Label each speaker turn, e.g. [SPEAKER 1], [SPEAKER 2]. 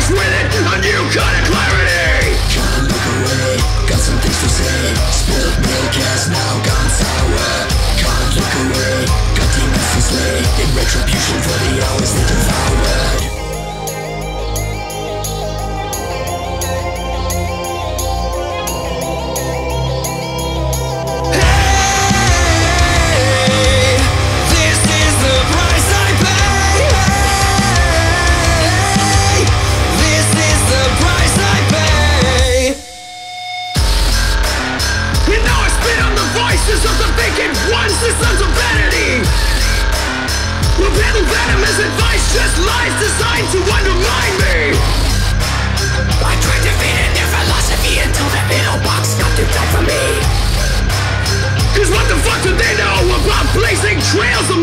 [SPEAKER 1] brings with it a new kind of clarity.
[SPEAKER 2] Can't look away, got some things to say. Spilled milk has now gone sour. Can't look away, got demons to slay In retribution for the hours they devoured
[SPEAKER 1] Venomous advice, just lies designed to undermine me. I tried defeating their philosophy until the middle box got too tight for me. Cause what the fuck do they know about blazing trails of